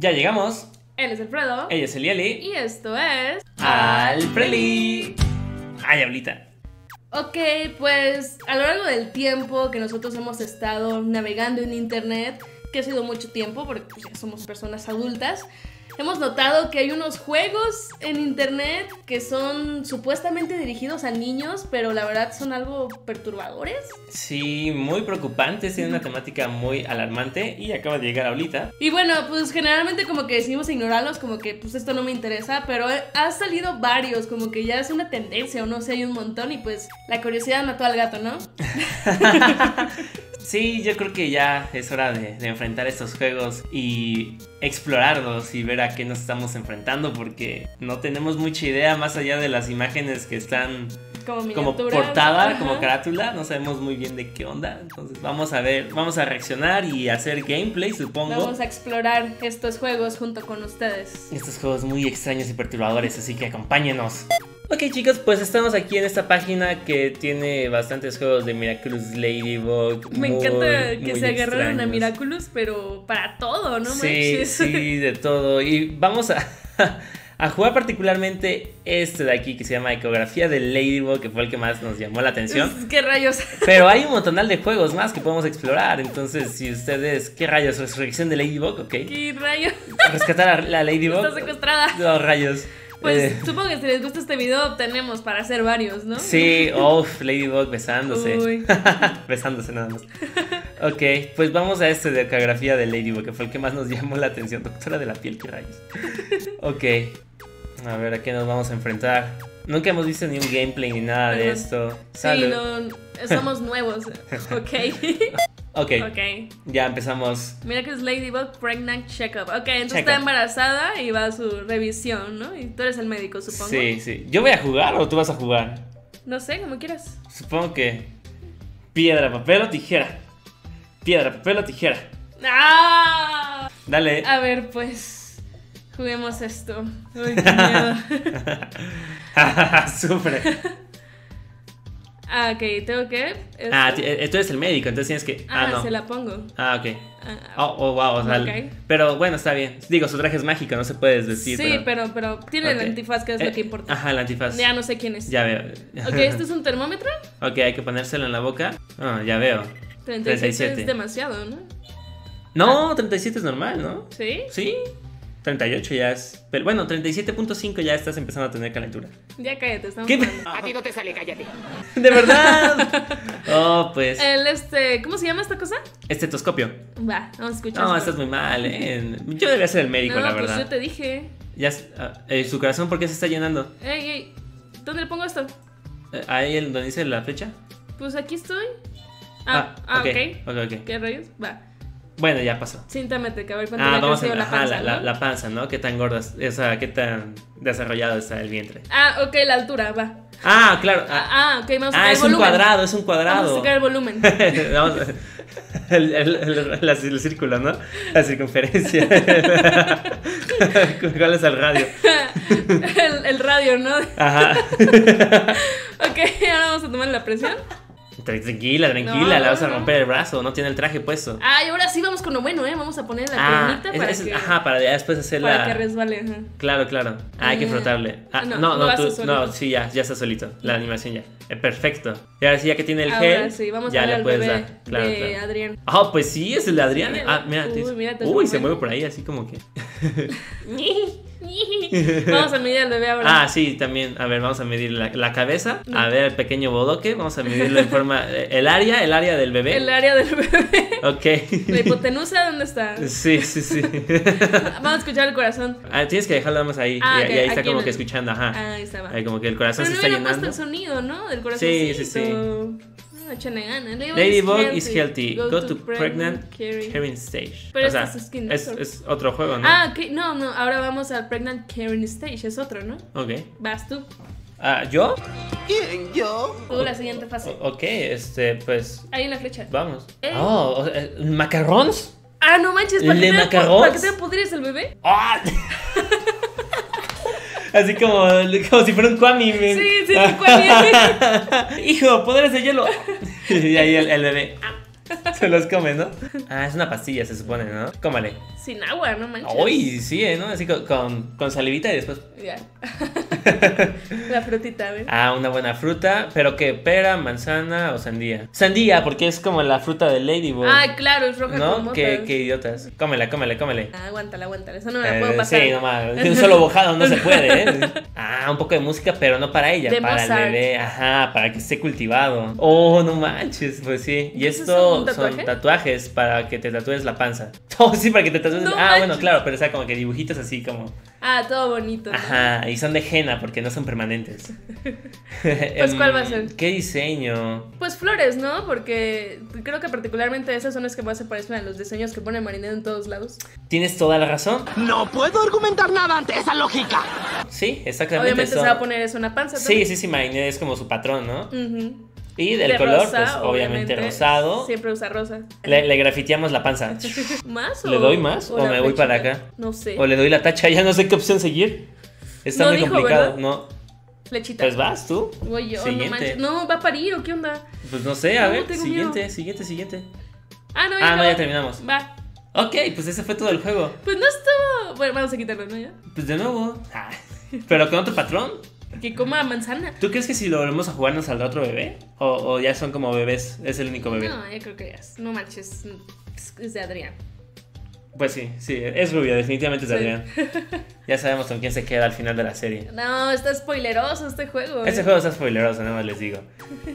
Ya llegamos. Él es Alfredo. Ella es Elieli. Y esto es. Al Preli. Ay, Ablita. Ok, pues a lo largo del tiempo que nosotros hemos estado navegando en internet, que ha sido mucho tiempo porque pues, ya somos personas adultas, hemos notado que hay unos juegos en internet que son supuestamente dirigidos a niños, pero la verdad son algo perturbadores. Sí, muy preocupantes, tiene una temática muy alarmante y acaba de llegar ahorita. Y bueno, pues generalmente como que decidimos ignorarlos, como que pues esto no me interesa, pero ha salido varios, como que ya es una tendencia o no sé, hay un montón y pues la curiosidad mató al gato, ¿no? Sí, yo creo que ya es hora de, enfrentar estos juegos y explorarlos y ver a qué nos estamos enfrentando porque no tenemos mucha idea más allá de las imágenes que están como, como portada, Ajá. como carátula, no sabemos muy bien de qué onda. Entonces vamos a ver, vamos a reaccionar y hacer gameplay, supongo. Vamos a explorar estos juegos junto con ustedes. Estos juegos muy extraños y perturbadores, así que acompáñenos. Ok chicos, pues estamos aquí en esta página que tiene bastantes juegos de Miraculous Ladybug. Me muy, encanta que se agarraron a Miraculous, pero para todo, ¿no? Sí, manches? sí, de todo. Y vamos a, a jugar particularmente este de aquí que se llama Ecografía de Ladybug, que fue el que más nos llamó la atención. ¿Qué rayos? Pero hay un montonal de juegos más que podemos explorar. Entonces, si ustedes, ¿qué rayos? Resurrección de Ladybug, ok. ¿Qué rayos? Rescatar a la Ladybug. Está secuestrada. Los rayos. Pues eh. supongo que si les gusta este video tenemos para hacer varios, ¿no? Sí, uff, Ladybug besándose. Uy. besándose nada más. Ok, pues vamos a este de ecografía de Ladybug, que fue el que más nos llamó la atención. Doctora de la piel, qué rayos. Ok, a ver, ¿a qué nos vamos a enfrentar? Nunca hemos visto ni un gameplay ni nada de esto. Sí, no, somos nuevos. Ok. Ok. Ok. Ya empezamos. Mira que es Ladybug Pregnant Checkup. Ok, entonces Check está embarazada y va a su revisión, ¿no? Y tú eres el médico, supongo. Sí, sí. ¿Yo voy a jugar o tú vas a jugar? No sé, como quieras. Supongo que. Piedra, papel o tijera. Piedra, papel o tijera. ¡Ah! Dale. A ver, pues. Juguemos esto. Uy, qué miedo. Sufre. ah, ok, tengo que. esto. Ah, eh, tú eres el médico, entonces tienes que. Ah, Ah, no. se la pongo. Ah, ok. Ah, Oh, oh, wow. o sea, Ok. Pero bueno, está bien. Digo, su traje es mágico, no se puede decir. sí, pero, pero tiene el antifaz, que es Eh, lo que importa. Ajá, el antifaz. Ya no sé quién es. Ya veo. Ok, ¿este es un termómetro? Ok, hay que ponérselo en la boca. Ah, ya veo. 37, 37. es demasiado, ¿no? No, 37 es normal, ¿no? ¿Sí? Sí. 38 ya es. Pero bueno, 37.5 ya estás empezando a tener calentura. Ya cállate, estamos ¿Qué? A ti no te sale, cállate. ¡De verdad! Oh, pues. El este, ¿cómo se llama esta cosa? Estetoscopio. Va, vamos a escuchar. No, estás muy mal, ¿eh? Yo debería ser el médico, No, la pues verdad. yo te dije. Ya, ah, eh, su corazón, ¿por qué se está llenando? Ey, ey, ¿dónde le pongo esto? Eh, Ahí el donde dice la flecha. Pues aquí estoy. Ah, ah, ok. ok, ok. ¿Qué rayos? Va. Bueno, ya pasó. Síntame, que a ver cuánto Ah, le vamos a la panza, la, la, ¿no? la panza, ¿no? ¿Qué tan gorda, es- o sea, qué tan desarrollado está el vientre? Ah, ok, la altura, va. Ah, claro. Ah, Ah, ah, ok, vamos a ah, sacar es el un cuadrado, es un Vamos a cuadrado. sacar el volumen. Vamos a- el, el, el- la- el círculo, ¿no? La circunferencia. ¿Cuál es el radio? el, el radio, ¿no? Ajá. Ok, ahora vamos a tomar la presión. Tranquila, tranquila, No, le vas a romper el brazo, no tiene el traje puesto. Ah, y ahora sí vamos con lo bueno, ¿eh? Vamos a poner la Ah, es- para es- que... ajá, para después hacer Para la. que resbale, ajá. Claro, claro. Ah, hay que Ah. frotarle. Ah, No, no, no, tú, no, sí, ya, ya está solito. La animación ya. Eh, perfecto. Y ahora sí, ya que tiene el Ahora gel, sí, vamos ya a ver le al puedes bebé dar. Claro, de claro. Adrián. Ah, pues sí, es el de Adrián. Ah, mira, uy, mira, te Uy, se mueve por ahí, así como que. Vamos a medir al bebé ahora. Ah, sí, también. A ver, vamos a medir la, la cabeza. A ver, el pequeño bodoque. Vamos a medirlo en forma. eh, El área, el área del bebé. El área del bebé. Ok. La hipotenusa, ¿dónde está? Sí, sí, sí. Vamos a escuchar el corazón. Ah, tienes que dejarlo más ahí. Ah, y, ahí está aquí como que escuchando, ajá. Ah, ahí estaba. Ahí como que el corazón Pero no se está hubiera puesto llenando. el sonido, ¿no? Del corazón. Sí, sí, sí. Ganas. Ladybug is healthy. Go, to, pregnant caring. caring stage. Pero o sea, es Skin es, es otro juego, ¿no? Ah, ok. No, no. Ahora vamos al pregnant caring stage. Es otro, ¿no? Ok. Vas tú. Ah, ¿yo? ¿Quién, yo? Tú la siguiente fase. O- ok, este, pues. Ahí en la flecha. Vamos. Eh. Oh, ¿macarrons? Ah, no manches. ¿Para ¿Le que te? ¿Para que te podrías el bebé? ¡Ah! Así como, como si fuera un Kwami. men. Sí, sí, un Kwami. Hijo, poderes de hielo. y ahí el, el bebé. Se los come, ¿no? Ah, es una pastilla, se supone, ¿no? Cómale. Sin agua, no manches. Uy, sí, ¿eh? ¿no? Así con, con, con salivita y después. Ya. La frutita, ¿ves? Ah, una buena fruta, pero que pera, manzana o sandía. Sandía, porque es como la fruta del Ladybug. Ah, claro, es roja ¿No? con Qué, qué idiotas. Cómele, cómele, cómele. Ah, aguántala, aguántala. Eso no me la Eh, puedo pasar. sí, nomás. De un solo bojado no se puede, ¿eh? Ah, un poco de música, pero no para ella, De para Mozart. el bebé. Ajá, para que esté cultivado. Oh, no manches, pues sí. Y ¿Eso es esto son tatuaje? tatuajes para que te tatúes la panza. Oh, sí, para que te tatúes. No ah, bueno, claro, pero o sea, como que dibujitos así como. Ah, todo bonito. ¿no? Ajá, y son de henna porque no son permanentes. Pues, ¿cuál va a Em, ser? ¿Qué diseño? Pues flores, ¿no? Porque creo que particularmente esas son las que más se parecen a los diseños que pone Marinette en todos lados. Tienes toda la razón. No puedo argumentar nada ante esa lógica. Sí, exactamente. Obviamente son- se va a poner eso en la panza. Sí, sí, sí, Marinette es como su patrón, ¿no? Ujú. Y del De color, rosa, pues obviamente, rosado. Siempre usa rosa. Le, le grafiteamos la panza. ¿Más o ¿Le doy más o me voy para acá? No sé. O le doy la tacha, ya no sé qué opción seguir. Está No muy dijo, complicado, ¿verdad? ¿no? Flechita. Pues vas tú. Voy yo, no Siguiente. manches. No, va a parir o qué onda. Pues no sé, a No, ver, siguiente, miedo. siguiente, siguiente. Ah, no, Ah, no, ya terminamos. Va. Ok, pues ese fue todo el juego. Pues no estuvo. Bueno, vamos a quitarlo, ¿no? Ya. Pues de nuevo. Ah, Pero con otro patrón. Que coma manzana. ¿Tú crees que si lo volvemos a jugar nos saldrá otro bebé? ¿O, o ya son como bebés? Es el único bebé. No, yo creo que ya. es- No manches. Es- de Adrián. Pues sí, sí, es rubia, definitivamente es Sí. Adrián. Ya sabemos con quién se queda al final de la serie. No, está spoileroso este juego. Este eh. juego está spoileroso, nada más les digo.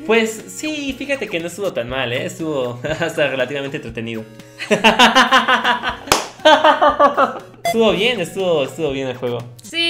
Pues sí, fíjate que no estuvo tan mal, ¿eh? Estuvo hasta relativamente entretenido. estuvo bien, estuvo, estuvo bien el juego. Sí,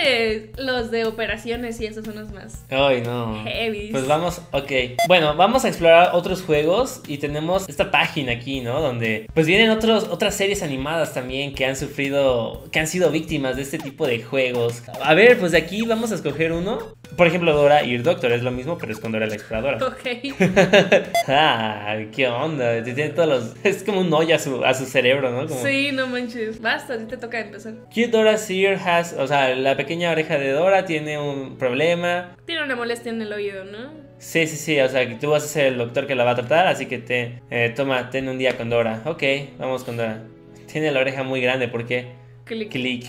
que los de operaciones y esos son los más Ay, no. heavy. Pues vamos, ok. Bueno, vamos a explorar otros juegos y tenemos esta página aquí, ¿no? Donde pues vienen otros, otras series animadas también que han sufrido, que han sido víctimas de este tipo de juegos. A ver, pues de aquí vamos a escoger uno. Por ejemplo, Dora y Doctor es lo mismo, pero es con Dora la Exploradora. Ok. ah, qué onda. Tiene todos los... Es como un hoyo a su, a su cerebro, ¿no? Como... Sí, no manches. Basta, a ti te toca empezar. Cute Dora Sear has, o sea, la pequeña oreja de Dora tiene un problema. Tiene una molestia en el oído, ¿no? Sí, sí, sí, o sea, que tú vas a ser el doctor que la va a tratar, así que te eh, toma, ten un día con Dora. Ok, vamos con Dora. Tiene la oreja muy grande, ¿por qué? Clic. Clic.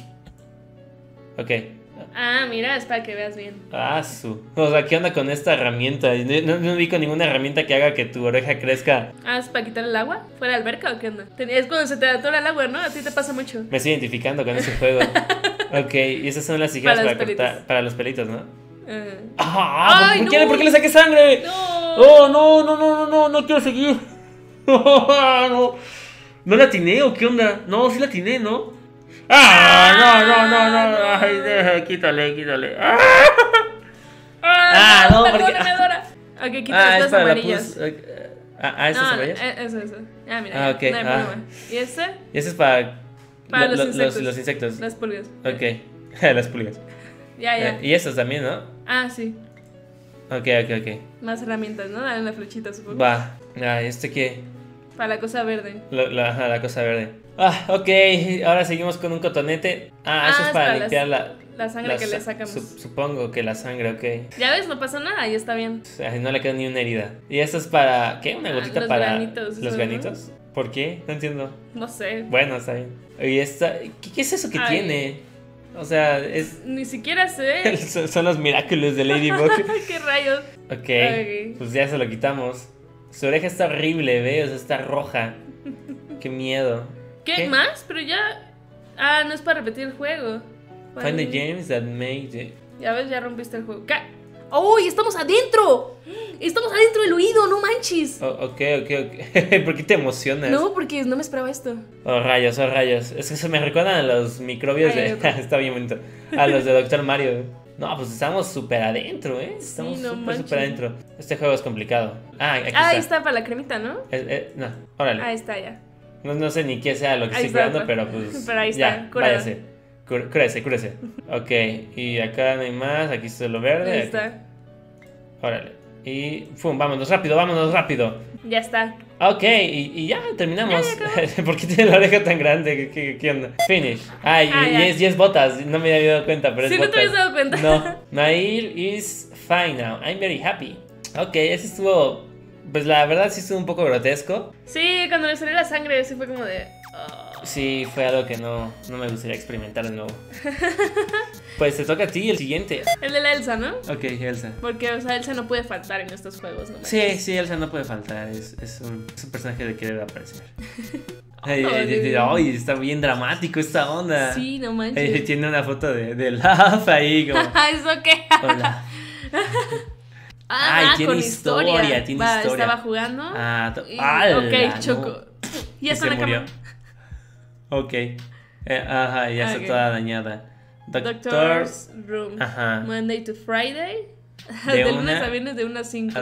Ok. Ah, mira, es para que veas bien. Ah, su. O sea, ¿qué onda con esta herramienta? No, no, no vi con ninguna herramienta que haga que tu oreja crezca. Ah, ¿es para quitar el agua? ¿Fuera de alberca o qué onda? Es cuando se te atora el agua, ¿no? A ti te pasa mucho. Me estoy identificando con ese juego. ok, y esas son las tijeras Para para, cortar, para los pelitos, ¿no? Ah. ¡Ah! Ay, ¿por, qué, no. ¿Por qué le saqué sangre? No. ¡Oh, no, no, no, no, no! No quiero seguir. no. ¿No la atiné o qué onda? No, sí la atiné, ¿no? ¡Ah! No, no, no, no. Ah, Ay, no. deja, quítale, quítale. ¡Ah! Ah, Ah, no, porque- Dora. Ok, quitas Ah, es las para la amarillas. pus. Ah, ah, ¿estas no, no, amarillas? eh, eso, eso. Ah, mira, Ah, ya, ok, no hay ah. problema. ¿Y ese? Y ese es para, Para lo- los lo- insectos. los insectos. Las pulgas. Ok, las pulgas. Ya, ya. Eh, y estos también, ¿no? Ah, sí. Ok, ok, ok. Más herramientas, ¿no? Dale la flechita, supongo. Va. Ah, ¿este qué? Para la cosa verde. La, la cosa verde. Ah, ok. Ahora seguimos con un cotonete. Ah, eso Ah, es es para limpiar la. La sangre que le sa- sacamos. su- supongo que la sangre, ok. Ya ves, no pasa nada, ahí está bien. Ay, no le queda ni una herida. ¿Y esto es para. ¿Qué? ¿Una Ah, gotita los para. granitos, los eso, granitos? ¿Por qué? No entiendo. No sé. Bueno, está bien. ¿Y esta? ¿Qué, qué es eso que Ay. tiene? O sea, es. Ni siquiera sé. Son los Miraculous de Ladybug. ¿Qué rayos? Ok, Ok. pues ya se lo quitamos. Su oreja está horrible, ¿ve? O sea, está roja. Qué miedo. ¿Qué, ¿Qué? más? Pero ya. Ah, no es para repetir el juego. Find the games that made it. Ya ves, ya rompiste el juego. ¿Qué? ¡Uy! ¡Estamos adentro! ¡Estamos adentro del oído! ¡No manches! Oh, ok, ok, ok. ¿Por qué te emocionas? No, porque no me esperaba esto. Oh, rayos, oh, rayos. Es que se me recuerdan a los microbios Ay, de. Está bien bonito. A los de Doctor Mario. No, pues estamos súper adentro, ¿eh? Estamos Sí, no súper, súper adentro. Este juego es complicado. Ah, aquí Ah, ahí está. para la cremita, ¿no? Eh, eh, no, órale. Ahí está ya. No, no sé ni qué sea lo que Ahí estoy está, curando, pues. pero pues. Pero ahí está, Ya, váyase. Cúrese, cúrese. Ok, y acá no hay más. Aquí está lo verde. Ahí aquí- está. Órale. Y. ¡Fum! Vámonos rápido, vámonos rápido. Ya está. Ok, y, y ya terminamos. Ya, ¿Por qué tiene la oreja tan grande? ¿Qué, qué, qué onda? Finish. Ah, y, Ah, y ya. es, y es botas. No me había dado cuenta, pero es Sí, no botas. te habías dado cuenta. No. Nair is fine now. I'm very happy. Ok, ese estuvo Pues la verdad sí estuvo un poco grotesco. Sí, cuando le salió la sangre, sí fue como de. oh. Sí, fue algo que no, no me gustaría experimentar de nuevo. Pues te toca a ti el siguiente. El de la Elsa, ¿no? Ok, Elsa. Porque, o sea, Elsa no puede faltar en estos juegos, ¿no? Sí, sí, Elsa no puede faltar. Es, es, un, es un personaje de querer aparecer. Ay, Oh, ay, ay, está bien dramático esta onda. Sí, no manches. tiene una foto de, de Love ahí como. ¿Eso qué? Hola. Ah, Ay, tiene con historia, tiene Va, historia. Estaba jugando. Ah, y- ¡Hala, ok, no! choco. Y está se murió. cama. Ok. Eh, ajá, ya Ah, está toda dañada. Doctor. Doctor's Room. Ajá. Monday to Friday. De De, una- lunes a viernes de 1 a 5.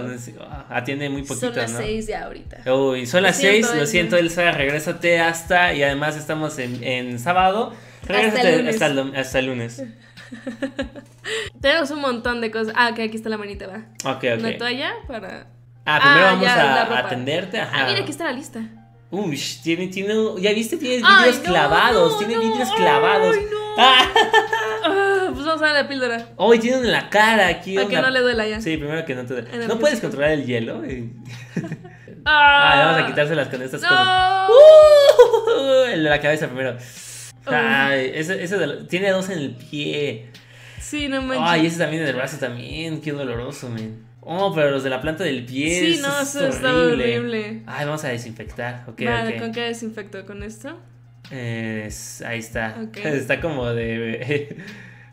ah, Atiende muy poquito, Son las ¿no? 6 ya ahorita. Uy, son las siento, 6, lo siento Elsa, regrésate hasta y además estamos en, en sábado. Hasta Regrésate el lunes. hasta hasta el lunes. Tenemos un montón de cosas. Ah, ok, aquí está la manita, va. Ok, Una ok. toalla para. Ah, primero Ah, vamos ya, a atenderte. Ajá. Ah, mira, aquí está la lista. Uy, tiene, tiene, ya viste, tiene no, clavados, no, tiene no. clavados. Ay, no. Ah, Ah, pues vamos a la píldora. hoy tiene uno en la cara aquí. Para que no le duela ya. Sí, primero que no te el ¿No puedes controlar el hielo? Ah, Ah, vamos a quitárselas con estas cosas. Uh, el de la cabeza primero. Oh. Ay, ese, ese de lo- tiene dos en el pie. Sí, no manches. Ay, ese también en el brazo también. Qué doloroso, men. Oh, pero los de la planta del pie. Sí, eso no, es eso está horrible. Ay, vamos a desinfectar. Ok, vale, ok. ¿con qué desinfecto? ¿Con esto? Es- ahí está. Está como de,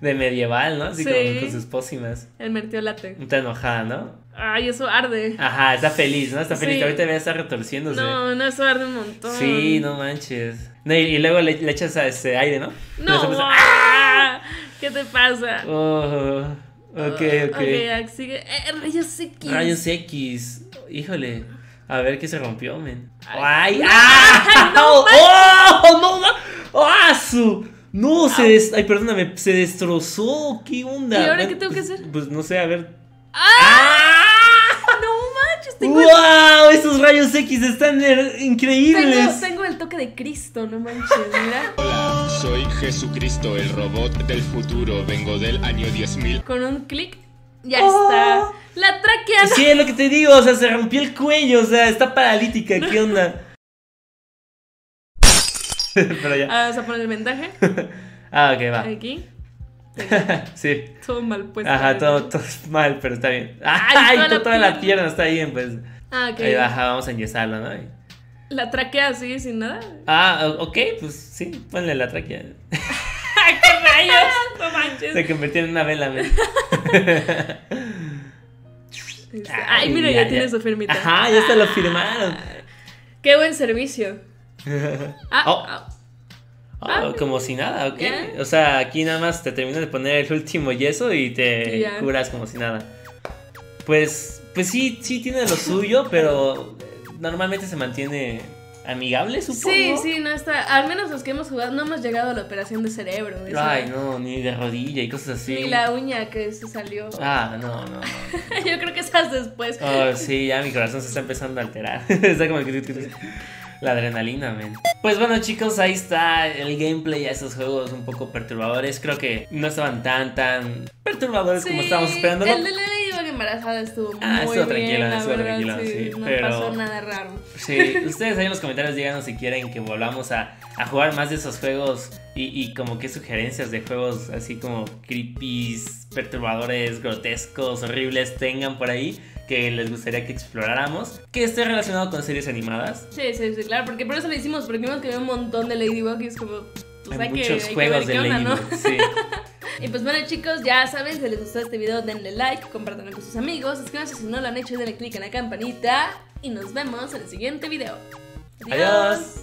de medieval, ¿no? Así Sí. como con sus pócimas. El mertiolate. Está enojada, ¿no? Ay, eso arde. Ajá, está feliz, ¿no? Está feliz. Sí. Ahorita debe estar retorciéndose. No, no, eso arde un montón. Sí, no manches. No, y, y luego le, le echas a ese aire, ¿no? No, ¡ah! ¿qué te pasa? Oh, ok, ok. Ok, aquí sigue. Eh, rayos X. Rayos X. Híjole. A ver qué se rompió, men. Ay. ¡Ah! ¡Oh! ¡Oh! ¡No! ma- ¡Ah! su! No, se des... Ay, perdóname, se destrozó. ¿Qué onda? ¿Y ahora qué tengo que pues- hacer? Pues no sé, a ver. ¡Ah! No manches, ¡Wow! Esos rayos X están increíbles. Tengo el toque de Cristo, no manches, mira. Hola, soy Jesucristo, el robot del futuro. Vengo del año 10.000. Con un clic, ya Oh. está. La tráquea. Sí, es lo que te digo, o sea, se rompió el cuello, o sea, está paralítica, ¿qué onda? Pero ya. Ah, vamos a poner el vendaje. Ah, ok, va. Aquí. Sí. Todo mal puesto. Ajá, todo, todo mal, pero está bien. Ay, Ay, toda la toda la pierna. pierna está bien, pues. Ah, ok. Ahí va, ajá, vamos a enyesarlo, ¿no? La tráquea así, sin nada. Ah, ok, pues sí, ponle la tráquea. ¡Ay, qué rayos! No manches. Se convirtió en una vela, men. Este, Ay, mira, ya, tiene su firmita. Ajá, ya se lo firmaron. Qué buen servicio. Ah, Oh. ah. Oh, Ah, como si nada, ok. ya. O sea, aquí nada más te terminas de poner el último yeso y te ya. curas como si nada. Pues, pues sí, sí tiene lo suyo, pero normalmente se mantiene amigable, supongo. Sí, sí, no está. Al menos los que hemos jugado no hemos llegado a la operación de cerebro. Ay, no, ni de rodilla y cosas así. Ni la uña que se salió. Ah, no, no, no. Yo creo que esas después. Oh, sí, ya mi corazón se está empezando a alterar. está como que... La adrenalina, men. Pues bueno, chicos, ahí está el gameplay a esos juegos un poco perturbadores. Creo que no estaban tan, tan perturbadores como estábamos esperando. El de la embarazada estuvo Ah, muy estuvo bien, tranquilo, la estuvo verdad, tranquilo, sí, no pero- pasó nada raro. Sí, ustedes ahí en los comentarios díganos si quieren que volvamos a, a jugar más de esos juegos y, y como qué sugerencias de juegos así como creepy, perturbadores, grotescos, horribles tengan por ahí que les gustaría que exploráramos, que esté relacionado con series animadas. Sí, sí, sí, claro, porque por eso lo hicimos, porque vimos que había un montón de Ladybug y es como. Pues Hay hay que- muchos hay que juegos ver de onda, ¿no? Ladybug, sí. Y pues bueno chicos, ya saben, si les gustó este video denle like, compártanlo con sus amigos, suscríbanse si no lo han hecho denle click en la campanita y nos vemos en el siguiente video. Adiós.